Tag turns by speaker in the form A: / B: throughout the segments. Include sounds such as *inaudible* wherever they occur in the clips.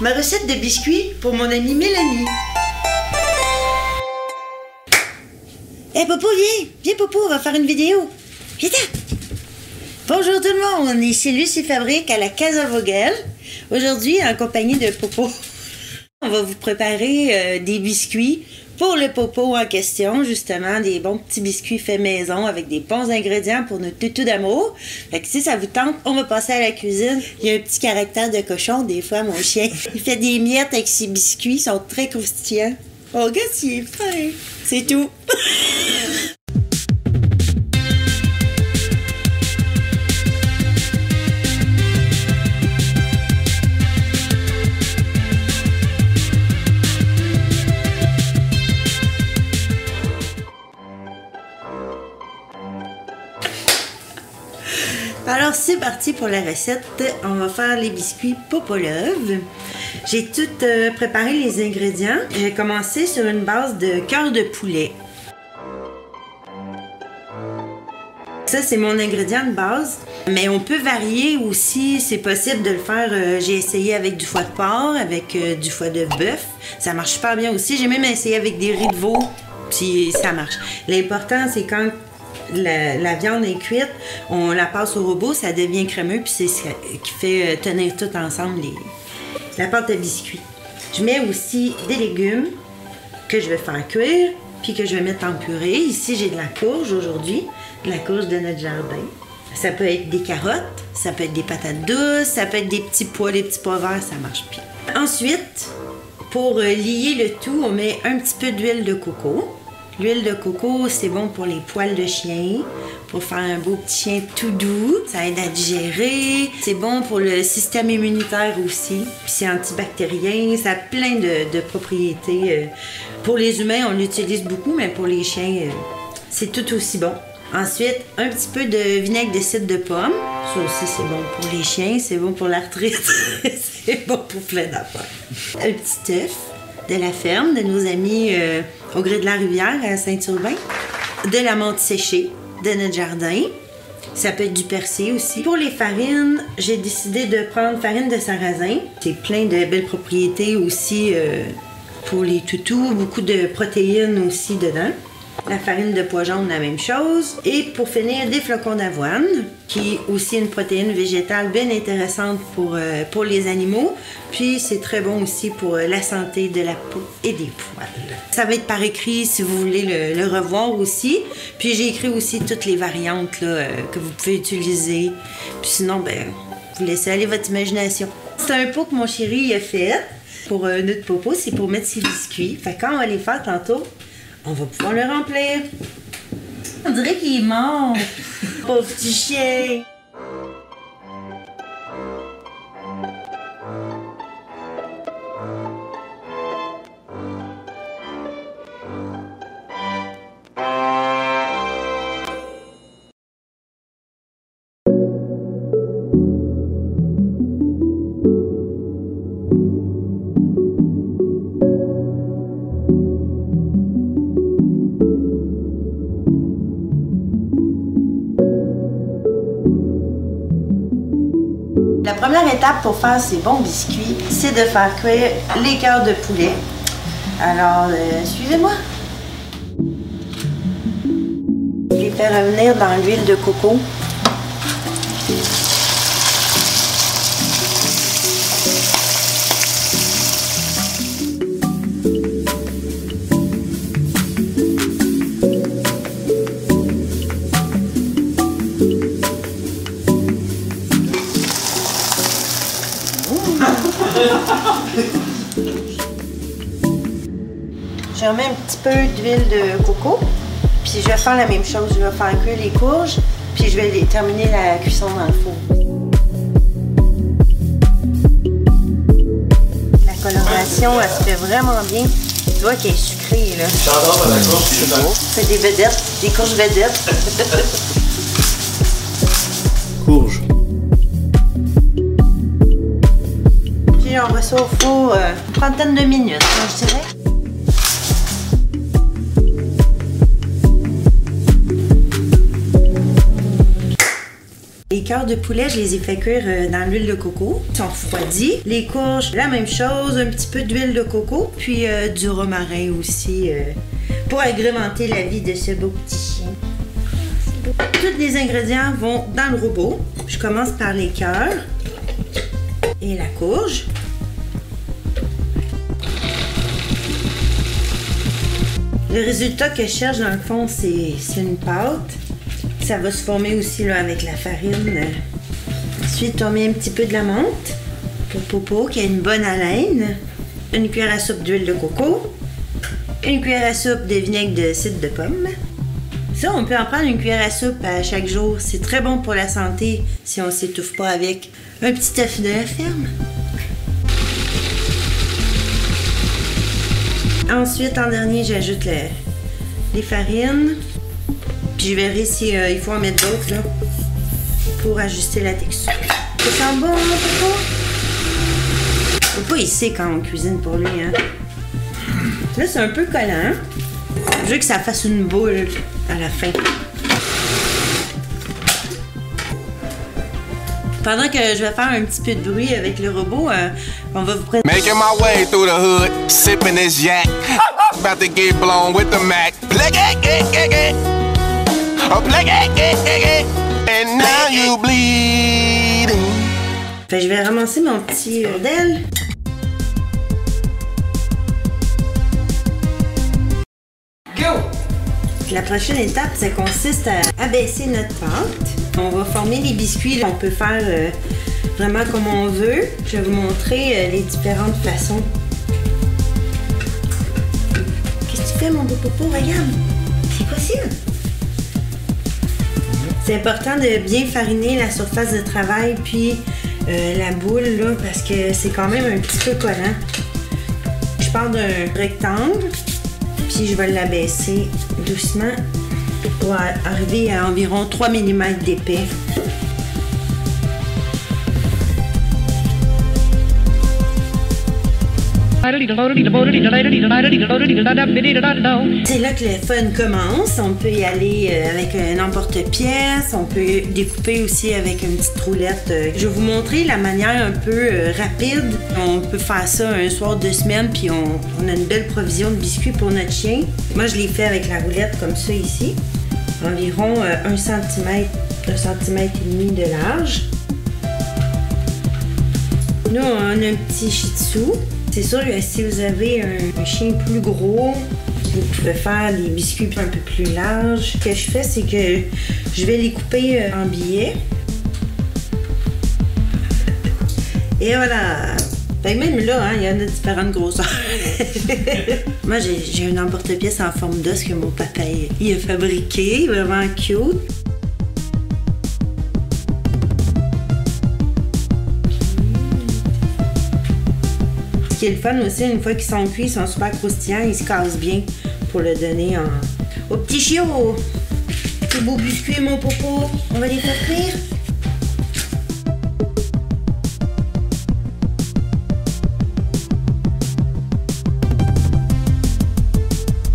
A: ma recette de biscuits pour mon amie Mélanie. Hey, Popo, viens! Viens Popo, on va faire une vidéo. Viens Bonjour tout le monde, chez Lucie Fabrique à la Casa Vogel. Aujourd'hui, en compagnie de Popo. *laughs* On va vous préparer euh, des biscuits pour le popo en question, justement, des bons petits biscuits faits maison avec des bons ingrédients pour notre toutou d'amour. Fait que si ça vous tente, on va passer à la cuisine. Il y a un petit caractère de cochon, des fois, mon chien. *laughs* Il fait des miettes avec ses biscuits, ils sont très croustillants. Oh, regarde s'il est fin. C'est tout. *laughs* c'est parti pour la recette. On va faire les biscuits Popolov. J'ai tout euh, préparé les ingrédients. J'ai commencé sur une base de cœur de poulet. Ça, c'est mon ingrédient de base. Mais on peut varier aussi, c'est possible de le faire. Euh, j'ai essayé avec du foie de porc, avec euh, du foie de bœuf. Ça marche super bien aussi. J'ai même essayé avec des riz de veau, ça marche. L'important, c'est quand la, viande est cuite, on la passe au robot, ça devient crémeux, puis c'est ce qui fait euh, tenir tout ensemble la pâte à biscuits. Je mets aussi des légumes que je vais faire cuire, puis que je vais mettre en purée. Ici, j'ai de la courge aujourd'hui, de la courge de notre jardin. Ça peut être des carottes, ça peut être des patates douces, ça peut être des petits pois, des petits pois verts, ça marche bien. Ensuite, pour euh, lier le tout, on met un petit peu d'huile de coco. L'huile de coco, c'est bon pour les poils de chien, pour faire un beau petit chien tout doux. Ça aide à digérer. C'est bon pour le système immunitaire aussi. Puis c'est antibactérien. Ça a plein de, propriétés. Euh. Pour les humains, on l'utilise beaucoup, mais pour les chiens, euh, c'est tout aussi bon. Ensuite, un petit peu de vinaigre de cidre de pomme. Ça aussi, c'est bon pour les chiens, c'est bon pour l'arthrite, *laughs* c'est bon pour plein d'affaires. Un petit œuf de la ferme de nos amis euh, au gré de la rivière à Saint-Urbain, de la menthe séchée de notre jardin. Ça peut être du persil aussi. Pour les farines, j'ai décidé de prendre farine de sarrasin. C'est plein de belles propriétés aussi euh, pour les toutous, beaucoup de protéines aussi dedans. La farine de pois jaune, la même chose. Et pour finir, des flocons d'avoine, qui est aussi une protéine végétale bien intéressante pour, euh, les animaux. Puis c'est très bon aussi pour euh, la santé de la peau et des poils. Ça va être par écrit si vous voulez le, revoir aussi. Puis j'ai écrit aussi toutes les variantes euh, que vous pouvez utiliser. Puis sinon, ben, vous laissez aller votre imagination. C'est un pot que mon chéri a fait pour notre popo, c'est pour mettre ses biscuits. Fait quand on va les faire tantôt, on va pouvoir le remplir. On dirait qu'il est mort. *laughs* Pauvre petit chien. La première étape pour faire ces bons biscuits, c'est de faire cuire les cœurs de poulet. Alors, euh, suivez-moi. Les faire revenir dans l'huile de coco. Je remets un petit peu d'huile de coco. Puis je vais faire la même chose. Je vais faire cuire les courges. Puis je vais terminer la cuisson dans le four. La coloration, elle se fait vraiment bien. Tu vois qu'elle est sucrée, là.
B: J'adore la courge,
A: c'est des vedettes, des courges vedettes. *laughs*
B: courge.
A: Puis on va ça au four euh, une trentaine de minutes, hein, je dirais. De poulet, je les ai fait cuire euh, dans l'huile de coco. Ils sont refroidis. Les courges, la même chose, un petit peu d'huile de coco, puis euh, du romarin aussi euh, pour agrémenter la vie de ce beau petit chien. Tous les ingrédients vont dans le robot. Je commence par les cœurs et la courge. Le résultat que je cherche dans le fond, c'est une pâte. Ça va se former aussi là, avec la farine. Ensuite, on met un petit peu de la menthe pour Popo qui a une bonne haleine. Une cuillère à soupe d'huile de coco. Une cuillère à soupe de vinaigre de cidre de pomme. Ça, on peut en prendre une cuillère à soupe à chaque jour. C'est très bon pour la santé si on s'étouffe pas avec un petit œuf de la ferme. Ensuite, en dernier, j'ajoute le- les farines. Puis je verrai si euh, il faut en mettre d'autres là, pour ajuster la texture. Ça sent bon, hein, papa? Papa, il sait quand on cuisine pour lui. Hein? Là, c'est un peu collant. Je veux que ça fasse une boule à la fin. Pendant que je vais faire un petit peu de bruit avec le robot, euh, on va vous présenter.
C: Making my way through the hood, sipping this yak. About to get blown with the Mac.
A: Fait je vais ramasser mon petit bordel. La prochaine étape, ça consiste à abaisser notre pâte. On va former les biscuits. On peut faire euh, vraiment comme on veut. Je vais vous montrer euh, les différentes façons. Qu'est-ce que tu fais, mon beau popo? Regarde! C'est possible! C'est important de bien fariner la surface de travail puis euh, la boule là, parce que c'est quand même un petit peu collant. Je pars d'un rectangle puis je vais l'abaisser doucement pour arriver à environ 3 mm d'épais. C'est là que le fun commence. On peut y aller euh, avec un emporte-pièce. On peut découper aussi avec une petite roulette. Euh, Je vais vous montrer la manière un peu euh, rapide. On peut faire ça un soir de semaine, puis on, on a une belle provision de biscuits pour notre chien. Moi, je l'ai fait avec la roulette comme ça ici. Environ 1 cm, 1 cm et demi de large. Nous, on a un petit shih tzu. C'est sûr que si vous avez un, chien plus gros, vous pouvez faire des biscuits un peu plus larges. Ce que je fais, c'est que je vais les couper euh, en billets. Et voilà. Fait que même là, hein, il y en a différentes grosseurs. *laughs* Moi, j'ai un emporte-pièce en forme d'os que mon papa il a fabriqué, vraiment cute. Le fun aussi, une fois qu'ils sont cuits, ils sont super croustillants, ils se cassent bien pour le donner en... au petit chiot. Tes beaux biscuits, mon popo, on va les faire cuire.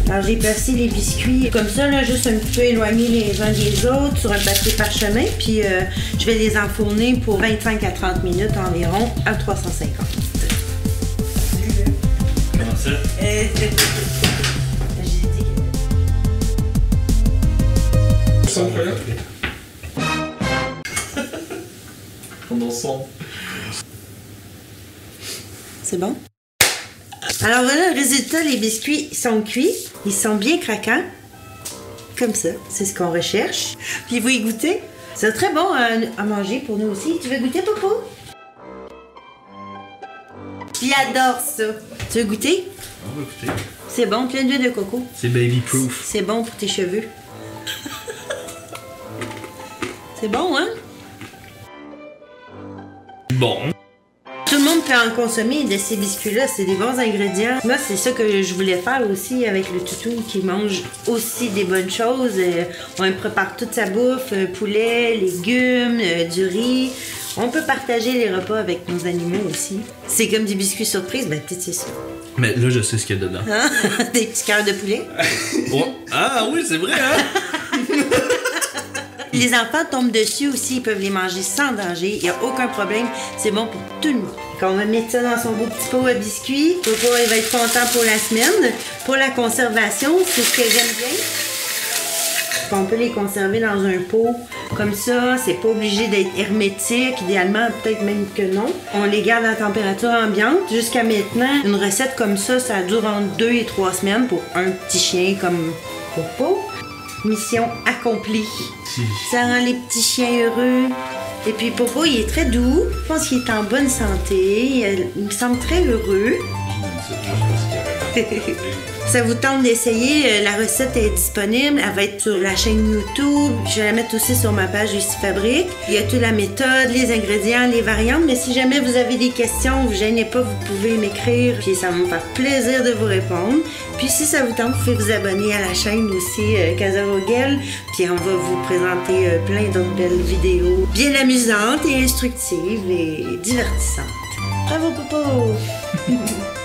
A: Alors j'ai placé les biscuits comme ça, là, juste un petit peu éloignés les uns des autres sur un papier parchemin, puis euh, je vais les enfourner pour 25 à 30 minutes environ à 350.
B: Ça?
A: J'ai. C'est bon? Alors voilà le résultat, les biscuits sont cuits, ils sont bien craquants. Comme ça, c'est ce qu'on recherche. Puis vous y goûtez. C'est très bon euh, à manger pour nous aussi. Tu veux goûter, Popo? Il adore ça. Tu veux goûter?
B: On va écouter.
A: C'est bon, plein d'huile de coco.
B: C'est baby proof.
A: C'est bon pour tes cheveux. *laughs* C'est bon, hein?
B: Bon.
A: Tout le monde peut en consommer de ces biscuits-là. C'est des bons ingrédients. Moi, c'est ça que je voulais faire aussi avec le toutou qui mange aussi des bonnes choses. Euh, on prépare toute sa bouffe, euh, poulet, légumes, euh, du riz. On peut partager les repas avec nos animaux aussi. C'est comme des biscuits surprises, ben peut-être c'est ça.
B: Mais là, je sais ce qu'il y a dedans.
A: Hein? *laughs* des petits cœurs de poulet? *laughs*
B: Oh. Ah oui, c'est vrai, hein? *laughs*
A: Les enfants tombent dessus aussi, ils peuvent les manger sans danger. Il n'y a aucun problème. C'est bon pour tout le monde. Quand on va mettre ça dans son beau petit pot à biscuits, Popo, il va être content pour la semaine. Pour la conservation, c'est ce que j'aime bien. On peut les conserver dans un pot comme ça. C'est pas obligé d'être hermétique. Idéalement, peut-être même que non. On les garde à température ambiante. Jusqu'à maintenant, une recette comme ça, ça dure entre deux et trois semaines pour un petit chien comme Popo. Mission accomplie. Ça rend les petits chiens heureux. Et puis Popo, il est très doux. Je pense qu'il est en bonne santé. Il me semble très heureux. *laughs* Ça vous tente d'essayer, euh, la recette est disponible, elle va être sur la chaîne YouTube. Je vais la mettre aussi sur ma page Lucie Fabrique. Il y a toute la méthode, les ingrédients, les variantes, mais si jamais vous avez des questions, vous gênez pas, vous pouvez m'écrire, puis ça me faire plaisir de vous répondre. Puis si ça vous tente, vous pouvez vous abonner à la chaîne aussi euh, Casa Vogel, puis on va vous présenter euh, plein d'autres belles vidéos bien amusantes et instructives et divertissantes. Bravo Popo! *laughs*